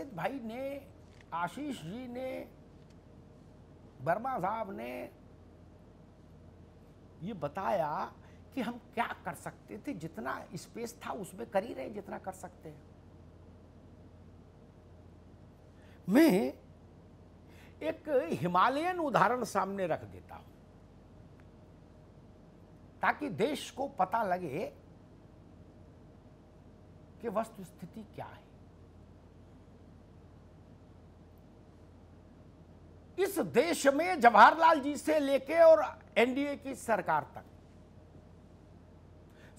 जावेद भाई ने, आशीष जी ने, वर्मा साहब ने ये बताया कि हम क्या कर सकते थे, जितना स्पेस था उसमें कर ही रहे जितना कर सकते हैं। मैं एक हिमालयन उदाहरण सामने रख देता हूँ, ताकि देश को पता लगे कि वस्तु स्थिति क्या है। इस देश में जवाहरलाल जी से लेके और एनडीए की सरकार तक।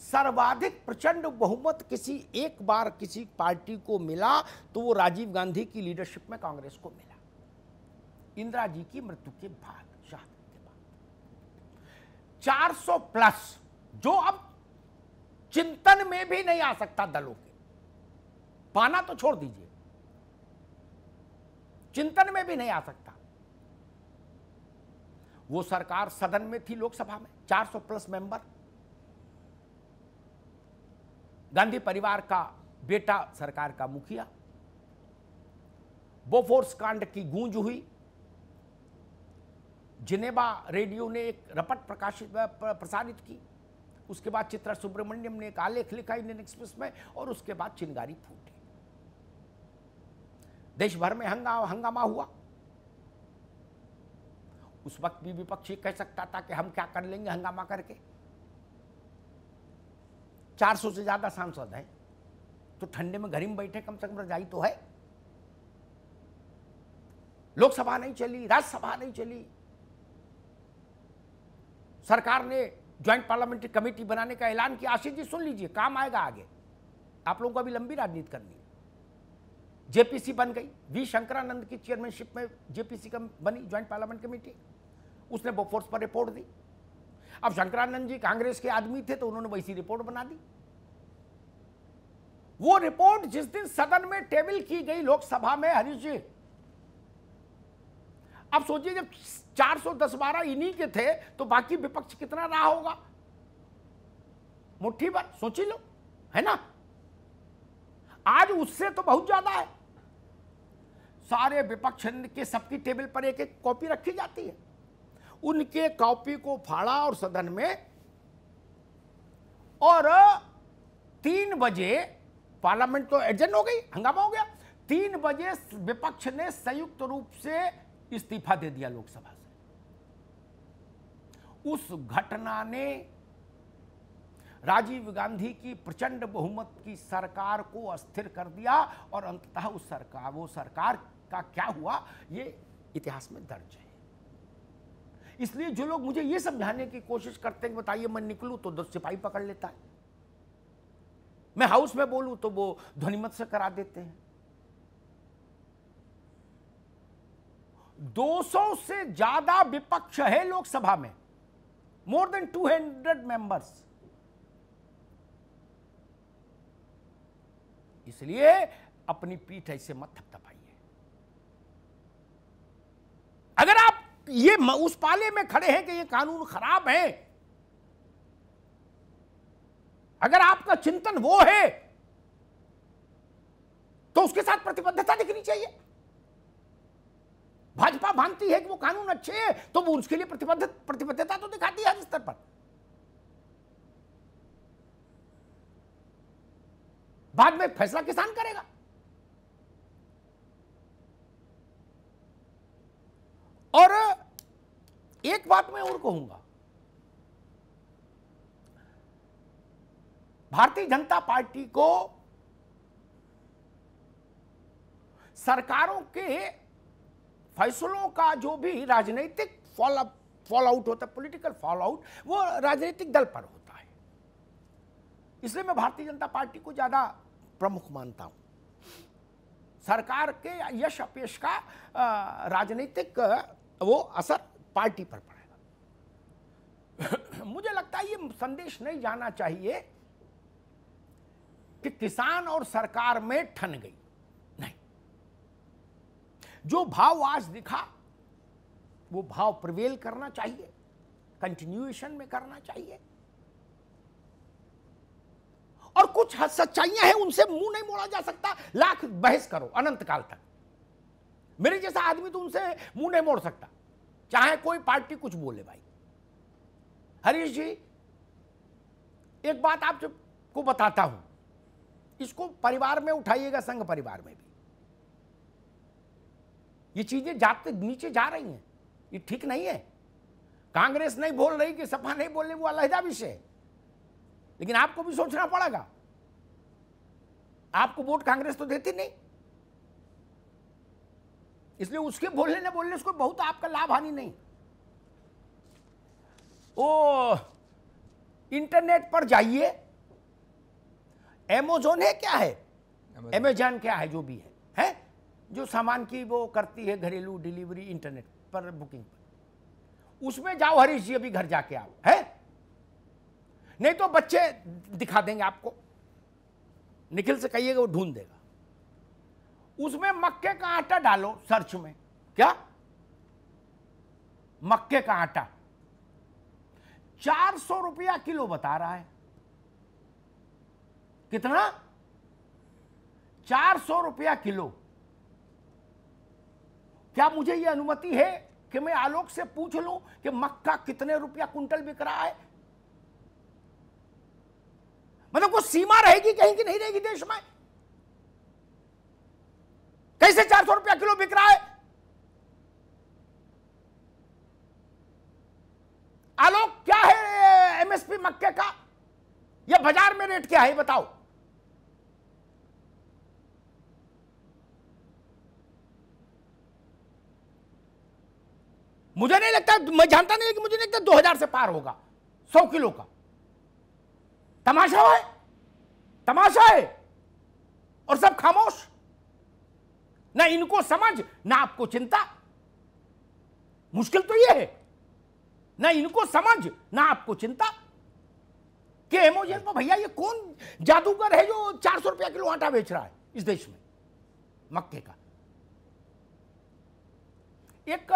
सर्वाधिक प्रचंड बहुमत किसी एक बार किसी पार्टी को मिला तो वो राजीव गांधी की लीडरशिप में कांग्रेस को मिला। इंदिरा जी की मृत्यु के बाद शहादत के बाद। 400 प्लस, जो अब चिंतन में भी नहीं आ सकता दलों के। पाना तो छोड़ दीजिए। चिंतन में भी नहीं आ सकता। वो सरकार सदन में थी लोकसभा में 400 प्लस मेंबर। गांधी परिवार का बेटा सरकार का मुखिया। बोफोर्स कांड की गूंज हुई। जिनेबा रेडियो ने एक रपट प्रकाशित प्रसारित की। उसके बाद चित्रा सुब्रमण्यम ने एक आलेख लिखा इंडियन एक्सप्रेस में और उसके बाद चिंगारी फूटी। देश भर में हंगामा हंगामा हुआ। उस वक्त भी विपक्ष विपक्षी कह सकता था कि हम क्या कर लेंगे हंगामा करके। 400 से ज़्यादा सांसद हैं। तो ठंडे में घर में बैठे कम से कम रजाई तो है। लोकसभा नहीं चली, राज्यसभा नहीं चली। सरकार ने ज्वाइंट पार्लियामेंट्री कमेटी बनाने का ऐलान किया। आशीष जी सुन लीजिए, काम आएगा आगे। आप लोगों को अभी लंबी राजनीति करनी है। जेपीसी बन गई। वी शंकरानंद की चेयरमैनशिप में जेपीसी का बनी ज्वाइंट पार्लियामेंट कमेटी उसने बोफोर्स पर रिपोर्ट दी। अब शंकरानंद जी कांग्रेस के आदमी थे तो उन्होंने वैसी रिपोर्ट बना दी। वो रिपोर्ट जिस दिन सदन में टेबल की गई लोकसभा में, हरीश जी। अब सोचिए, जब 410 बारह इन्हीं के थे तो बाकी विपक्ष कितना रहा होगा? मुट्ठी भर, सोची लो, है ना? आज उससे तो बहुत ज़्यादा है। सारे विपक्ष के सबकी टेबल पर एक एक कॉपी रखी जाती है। उनके कॉपी को फाड़ा और सदन में और तीन बजे पार्लियामेंट तो एडजन हो गई, हंगामा हो गया। तीन बजे विपक्ष ने संयुक्त रूप से इस्तीफा दे दिया लोकसभा से। उस घटना ने राजीव गांधी की प्रचंड बहुमत की सरकार को अस्थिर कर दिया और अंततः उस सरकार, वो सरकार का क्या हुआ? ये इतिहास में दर्ज है। इसलिए जो लोग मुझे ये समझाने की कोशिश करते हैं बताइए, मैं निकलूं तो दस सिपाही पकड़ लेता है। मैं हाउस में बोलूँ तो वो ध्वनिमत से करा देते हैं। 200 से ज़्यादा विपक्ष है लोकसभा में। मोर देन 200 मेंबर्स इसलिए अपनी पीठ ऐसे मत थपथपाइए। अगर आप ये उस पाले में खड़े हैं कि ये कानून खराब है, अगर आपका चिंतन वो है तो उसके साथ प्रतिबद्धता दिखनी चाहिए। भाजपा मानती है कि वो कानून अच्छे हैं तो वो उसके लिए प्रतिबद्ध, प्रतिबद्धता तो दिखाती है हर स्तर पर। बाद में फैसला किसान करेगा। और एक बात मैं और कहूँगा। भारतीय जनता पार्टी को सरकारों के फैसलों का जो भी राजनीतिक फॉल फॉल आउट होता है, पॉलिटिकल फॉल आउट वो राजनीतिक दल पर होता है। इसलिए मैं भारतीय जनता पार्टी को ज़्यादा प्रमुख मानता हूँ। सरकार के यश अपेश का राजनीतिक वो असर पार्टी पर पड़ेगा। मुझे लगता है ये संदेश नहीं जाना चाहिए कि किसान और सरकार में ठन गई। नहीं। जो भाव आज दिखा, वो भाव प्रिवेल करना चाहिए कंटिन्यूएशन में करना चाहिए। और कुछ सच्चाइयाँ हैं, उनसे मुँह नहीं मोड़ा जा सकता। लाख बहस करो अनंत काल तक। मेरे जैसा आदमी तो उनसे मुँह नहीं मोड़ सकता। चाहे कोई पार्टी कुछ बोले भाई। हरीश जी, एक बात आपको बताता हूँ। इसको परिवार में उठाइएगा, संघ परिवार में भी। ये चीज़ें जाते, नीचे जा रही हैं। ये ठीक नहीं है। कांग्रेस नहीं बोल रही कि सपा नहीं बोल रही, वो अलहदा विषय। है लेकिन आपको भी सोचना पड़ेगा। आपको वोट कांग्रेस तो देती नहीं। इसलिए उसके बोलने न बोलने से बहुत आपका लाभ हानि नहीं। ओ इंटरनेट पर जाइए। एमेजोन है क्या है? एमेजॉन क्या है जो भी है है? जो सामान की वो करती है घरेलू डिलीवरी इंटरनेट पर बुकिंग पर। उसमें जाओ हरीश जी अभी घर जाके आओ है? नहीं तो बच्चे दिखा देंगे आपको। निखिल से कहिएगा वो ढूंढ देगा। उसमें मक्के का आटा डालो सर्च में। क्या? मक्के का आटा। चार सौ रुपया किलो बता रहा है। कितना? चार सौ रुपया किलो। क्या मुझे यह अनुमति है कि मैं आलोक से पूछ लूँ कि मक्का कितने रुपया कुंटल बिक रहा है? मतलब कुछ सीमा रहेगी कहीं की नहीं रहेगी देश में? कैसे चार सौ रुपया किलो बिक रहा है? आलोक, क्या है एमएसपी मक्के का? या बाज़ार में रेट क्या है बताओ। मुझे नहीं लगता, मैं जानता नहीं कि मुझे नहीं लगता दो हज़ार से पार होगा, सौ किलो का। तमाशा है? तमाशा है? और सब खामोश? ना इनको समझ, ना आपको चिंता। मुश्किल तो यह है। ना इनको समझ, ना आपको चिंता। कि एमोजन पर भैया ये कौन जादूगर है जो चार सौ रुपया किलो आटा बेच रहा है इस देश में? मक्के का। एक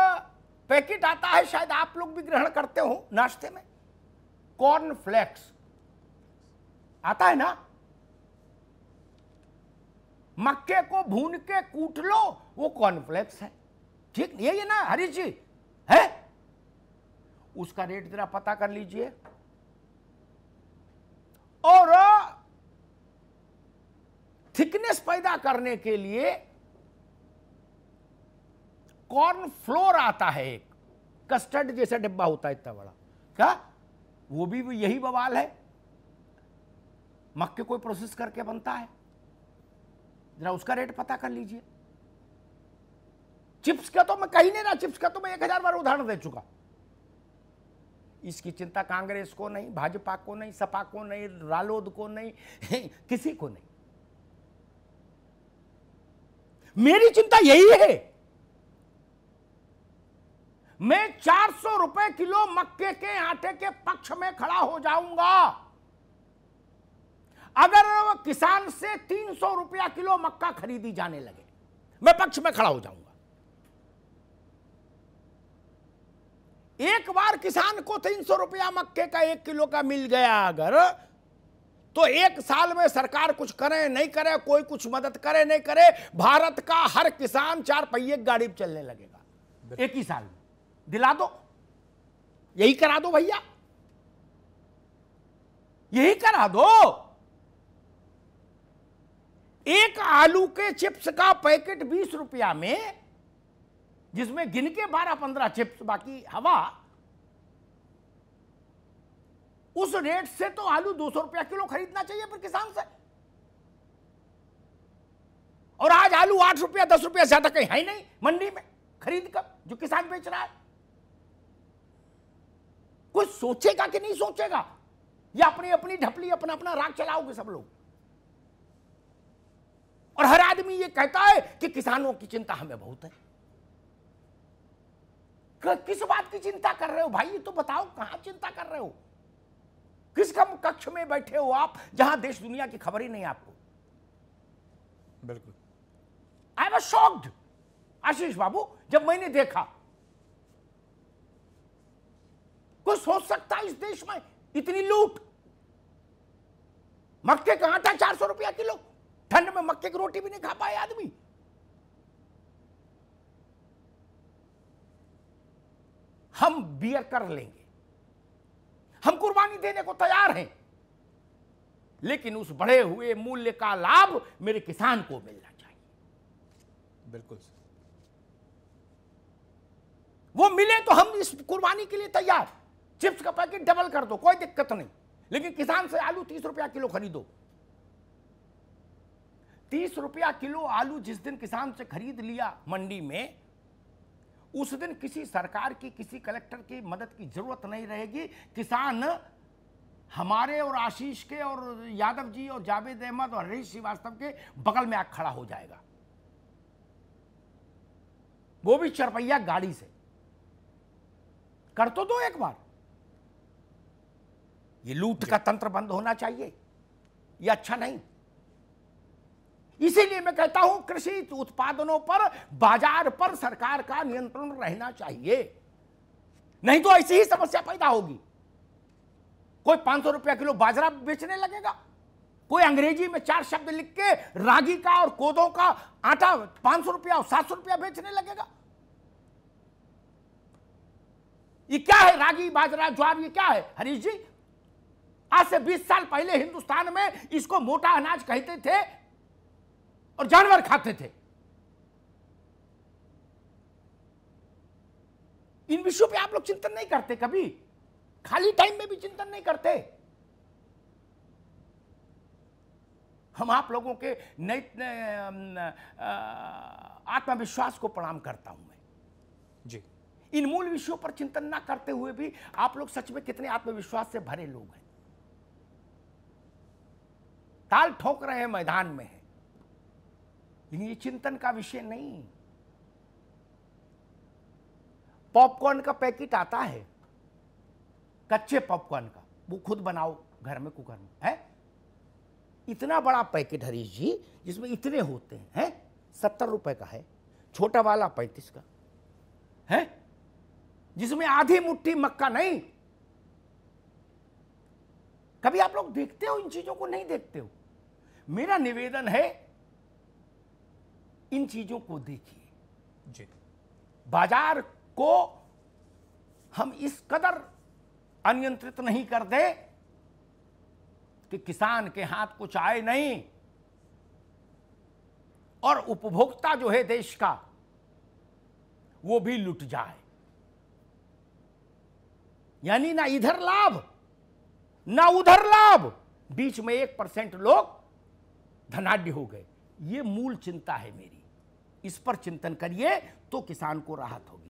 पैकेट आता है, शायद आप लोग भी ग्रहण करते हो नाश्ते में। Corn flakes. आता है ना? मक्के को भून के कूट लो, वो कॉर्नफ्लेक्स है। ठीक, यही है ना, हरीश जी? है? उसका रेट जरा पता कर लीजिए। और थिकनेस पैदा करने के लिए कॉर्न फ्लोर आता है एक। कस्टर्ड जैसा डिब्बा होता है इतना बड़ा। क्या? वो भी यही बवाल है। मक्के कोई प्रोसेस करके बनता है। जरा उसका रेट पता कर लीजिए। चिप्स का तो मैं कहीं नहीं रहा चिप्स का तो मैं एक हज़ार बार उदाहरण दे चुका। इसकी चिंता कांग्रेस को नहीं, भाजपा को नहीं, सपा को नहीं, रालोद को नहीं, किसी को नहीं। मेरी चिंता यही है। मैं चार सौ रुपए किलो मक्के के आटे के पक्ष में खड़ा हो जाऊँगा। अगर किसान से तीन सौ रुपया किलो मक्का खरीदी जाने लगे, मैं पक्ष में खड़ा हो जाऊँगा। एक बार किसान को तीन सौ रुपया मक्के का एक किलो का मिल गया अगर तो एक साल में सरकार कुछ करे, नहीं करे, कोई कुछ मदद करे, नहीं करे, भारत का हर किसान चार पहिए गाड़ी चलने लगेगा। एक ही साल में। दिला दो। यही करा दो भैया। यही करा दो। एक आलू के चिप्स का पैकेट बीस रुपया में, जिसमें गिन के बारह पंद्रह चिप्स, बाकी हवा, उस रेट से तो आलू दो सौ रुपया किलो खरीदना चाहिए फिर किसान से। और आज आलू आठ रुपया, दस रुपया, ज़्यादा कहीं है ही नहीं मंडी में खरीद कर, जो किसान बेच रहा है। कोई सोचेगा कि नहीं सोचेगा? या अपनी अपनी ढपली अपना अपना राग चलाओगे सब लोग? और हर आदमी ये कहता है कि किसानों की चिंता हमें बहुत है। किस बात की चिंता कर रहे हो भाई? ये तो बताओ कहाँ चिंता कर रहे हो? किस कम कक्ष में बैठे हो आप जहाँ देश दुनिया की खबर ही नहीं आपको? बिल्कुल। आई वॉज़ शॉक्ड आशीष बाबू जब मैंने देखा कोई सोच सकता है इस देश में इतनी लूट? मक्के का आटा चार सौ रुपया किलो। ठंड में मक्के की रोटी भी नहीं खा पाए आदमी। हम बियर कर लेंगे। हम कुर्बानी देने को तैयार हैं। लेकिन उस बढ़े हुए मूल्य का लाभ मेरे किसान को मिलना चाहिए। बिल्कुल वो मिले तो हम इस कुर्बानी के लिए तैयार। चिप्स का पैकेट डबल कर दो कोई दिक्कत नहीं। लेकिन किसान से आलू तीस रुपया किलो खरीदो। तीस रुपया किलो आलू जिस दिन किसान से खरीद लिया मंडी में उस दिन किसी सरकार की किसी कलेक्टर की मदद की ज़रूरत नहीं रहेगी। किसान हमारे और आशीष के और यादव जी और जावेद अहमद और हरीश श्रीवास्तव के बगल में आग खड़ा हो जाएगा। वो भी चरपैया गाड़ी से। कर तो दो एक बार। ये लूट का तंत्र बंद होना चाहिए। ये अच्छा नहीं। इसीलिए मैं कहता हूँ, कृषि उत्पादनों पर, बाज़ार पर सरकार का नियंत्रण रहना चाहिए। नहीं तो ऐसी ही समस्या पैदा होगी। कोई पाँच सौ रुपया किलो बाजरा बेचने लगेगा। कोई अंग्रेज़ी में चार शब्द लिख के रागी का और कोदों का आटा पाँच सौ रुपया और सात सौ रुपया बेचने लगेगा। ये क्या है रागी, बाजरा, ज्वार, ये क्या है? हरीश जी, आज से 20 साल पहले हिंदुस्तान में इसको मोटा अनाज कहते थे और जानवर खाते थे। इन विषयों पे आप लोग चिंतन नहीं करते कभी। खाली टाइम में भी चिंतन नहीं करते। हम आप लोगों के नई आत्मविश्वास को प्रणाम करता हूँ मैं। जी। इन मूल विषयों पर चिंतन ना करते हुए भी आप लोग सच में कितने आत्मविश्वास से भरे लोग हैं। ताल ठोक रहे हैं मैदान में है। लेकिन ये चिंतन का विषय नहीं। पॉपकॉर्न का पैकेट आता है, कच्चे पॉपकॉर्न का, वो खुद बनाओ घर में, कुकर में, है? इतना बड़ा पैकेट हरीश जी, जिसमें इतने होते हैं, है? सत्तर रुपए का है, छोटा वाला पैंतीस का, है? जिसमें आधी मुट्ठी मक्का नहीं। कभी आप लोग देखते हो इन चीज़ों को, नहीं देखते हो? मेरा निवेदन है इन चीज़ों को देखिए। जी। बाज़ार को हम इस कदर अनियंत्रित नहीं कर दे कि किसान के हाथ कुछ आए नहीं। और उपभोक्ता जो है देश का वो भी लुट जाए। यानी ना इधर लाभ ना उधर लाभ। बीच में एक परसेंट लोग धनाढ़ हो गए। ये मूल चिंता है मेरी। इस पर चिंतन करिए तो किसान को राहत होगी।